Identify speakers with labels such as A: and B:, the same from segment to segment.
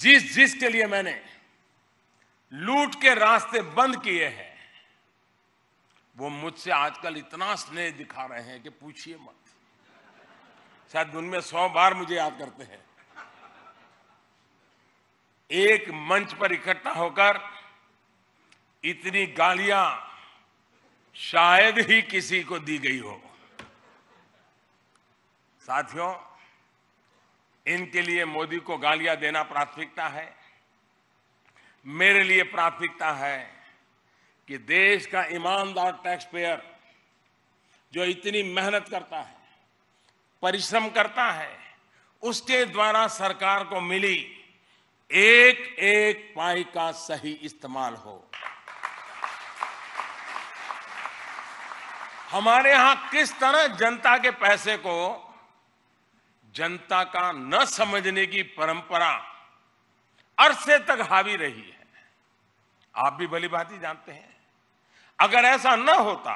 A: जिस जिसके लिए मैंने लूट के रास्ते बंद किए हैं, वो मुझसे आजकल इतना स्नेह दिखा रहे हैं कि पूछिए मत। शायद उनमें सौ बार मुझे याद करते हैं। एक मंच पर इकट्ठा होकर इतनी गालियाँ शायद ही किसी को दी गई हो। साथियों इनके लिए मोदी को गालियाँ देना प्राथमिकता है। मेरे लिए प्राथमिकता है कि देश का ईमानदार टैक्स पेयर जो इतनी मेहनत करता है, परिश्रम करता है, उसके द्वारा सरकार को मिली एक एक पाई का सही इस्तेमाल हो। हमारे यहाँ किस तरह जनता के पैसे को जनता का न समझने की परंपरा अरसे तक हावी रही है। आप भी भली भांति जानते हैं। अगर ऐसा न होता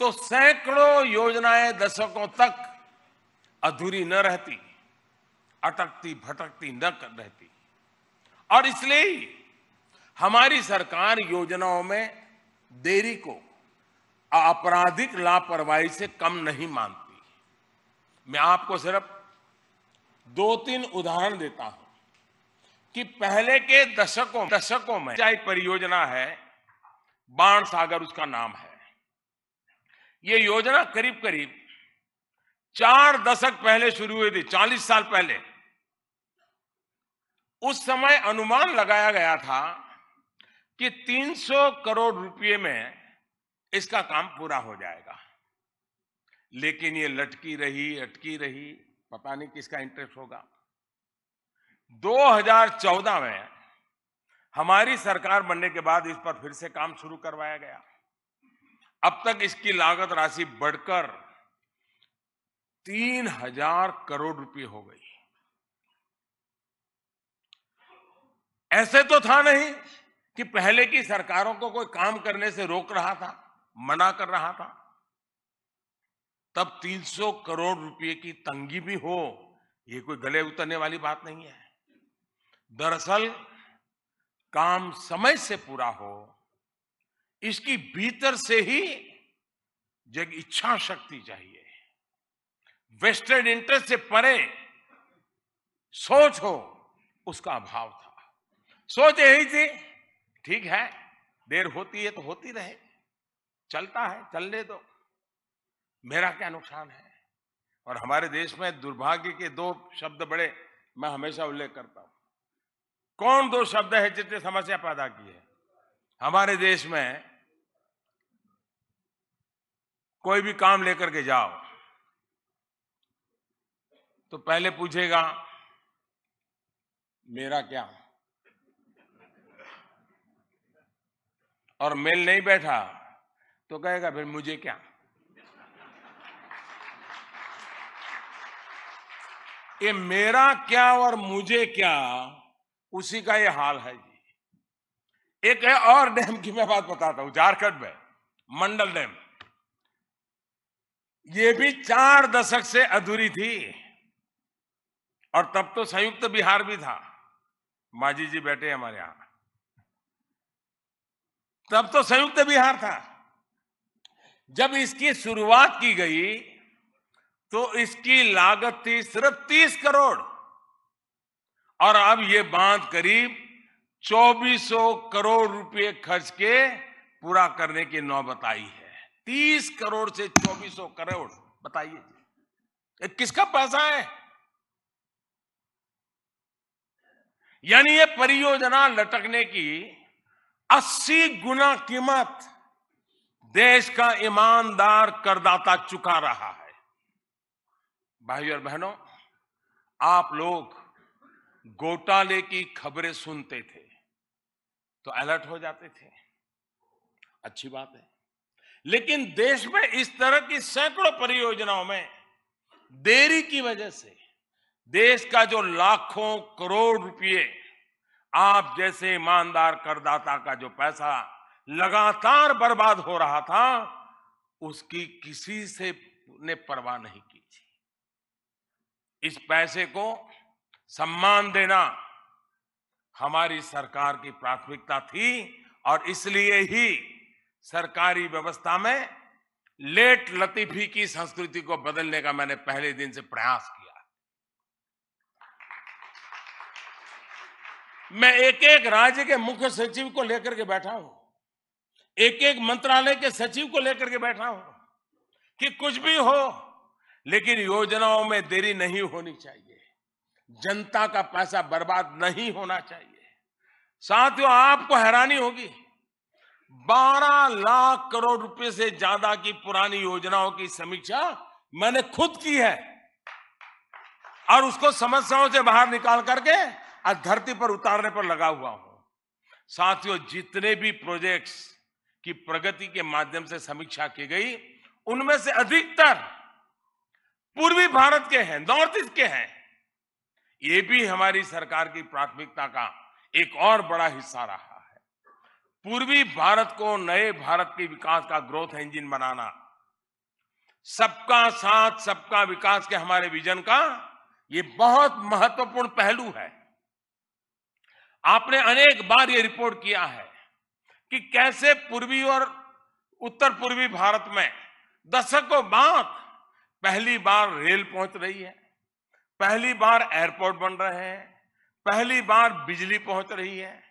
A: तो सैकड़ों योजनाएँ दशकों तक अधूरी न रहती, अटकती, भटकती न कर रहती। और इसलिए हमारी सरकार योजनाओं में देरी को आपराधिक लापरवाही से कम नहीं मानती। मैं आपको सिर्फ़ दो तीन उदाहरण देता हूँ कि पहले के दशकों दशकों में चाहे परियोजना है? बाण सागर उसका नाम है। ये योजना करीब करीब चार दशक पहले शुरू हुई थी, चालीस साल पहले। उस समय अनुमान लगाया गया था कि 300 करोड़ रुपए में इसका काम पूरा हो जाएगा। लेकिन ये लटकी रही, अटकी रही, पता नहीं किसका इंटरेस्ट होगा। 2014 में हमारी सरकार बनने के बाद इस पर फिर से काम शुरू करवाया गया। अब तक इसकी लागत राशि बढ़कर तीन हज़ार करोड़ रुपए हो गई। ऐसे तो था नहीं कि पहले की सरकारों को कोई काम करने से रोक रहा था, मना कर रहा था। तब 300 करोड़ रुपए की तंगी भी हो, ये कोई गले उतरने वाली बात नहीं है। दरअसल, काम समय से पूरा हो, इसकी भीतर से ही जग इच्छा शक्ति चाहिए। वेस्टेड इंटरेस्ट से परे सोच हो, उसका अभाव था। सोच यही थी, ठीक है, देर होती है तो होती रहे, चलता है, चलने दो। मेरा क्या नुकसान है? और हमारे देश में दुर्भाग्य के दो शब्द बड़े मैं हमेशा उल्लेख करता हूँ। कौन दो शब्द है जितने समस्या पैदा की है? हमारे देश में कोई भी काम लेकर के जाओ तो पहले पूछेगा, मेरा क्या? और मेल नहीं बैठा तो कहेगा, फिर मुझे क्या? ये मेरा क्या और मुझे क्या, उसी का ये हाल है जी। एक है और डैम की मैं बात बताता हूँ, झारखंड में, मंडल डैम। ये भी चार दशक से अधूरी थी, और तब तो संयुक्त बिहार भी था। माजी जी बैठे हमारे यहाँ। तब तो संयुक्त बिहार था। जब इसकी शुरुआत की गई तो इसकी लागत थी सिर्फ़ तीस करोड़। और अब ये बाँध करीब 2400 करोड़ रुपए खर्च के पूरा करने की नौबत आई है। 30 करोड़ से 2400 करोड़, बताइए। किसका पैसा है? यानी ये परियोजना लटकने की 80 गुना कीमत देश का ईमानदार करदाता चुका रहा है। भाइयों और बहनों, आप लोग घोटाले की खबरें सुनते थे तो अलर्ट हो जाते थे। अच्छी बात है। लेकिन देश में इस तरह की सैकड़ों परियोजनाओं में देरी की वजह से देश का जो लाखों करोड़ रुपए आप जैसे ईमानदार करदाता का जो पैसा लगातार बर्बाद हो रहा था, उसकी किसी से ने परवाह नहीं की। इस पैसे को सम्मान देना हमारी सरकार की प्राथमिकता थी और इसलिए ही सरकारी व्यवस्था में लेट लतीफी की संस्कृति को बदलने का मैंने पहले दिन से प्रयास किया। मैं एक एक राज्य के मुख्य सचिव को लेकर के बैठा हूँ। एक एक मंत्रालय के सचिव को लेकर के बैठा हूँ कि कुछ भी हो लेकिन योजनाओं में देरी नहीं होनी चाहिए। जनता का पैसा बर्बाद नहीं होना चाहिए। साथियों, आपको हैरानी होगी। 12 लाख करोड़ रुपए से ज़्यादा की पुरानी योजनाओं की समीक्षा मैंने खुद की है और उसको समस्याओं से बाहर निकाल करके आज धरती पर उतारने पर लगा हुआ हूँ। साथियों, जितने भी प्रोजेक्ट्स की प्रगति के माध्यम से समीक्षा की गई, उनमें से अधिकतर पूर्वी भारत के हैं, नॉर्थ ईस्ट के हैं। ये भी हमारी सरकार की प्राथमिकता का एक और बड़ा हिस्सा रहा है। पूर्वी भारत को नए भारत के विकास का ग्रोथ इंजन बनाना, सबका साथ, सबका विकास के हमारे विजन का, ये बहुत महत्वपूर्ण पहलू है। आपने अनेक बार ये रिपोर्ट किया है कि कैसे पूर्वी और उत्तर पूर्वी भारत में दशकों बाद पहली बार रेल पहुँच रही है, पहली बार एयरपोर्ट बन रहे हैं, पहली बार बिजली पहुँच रही है।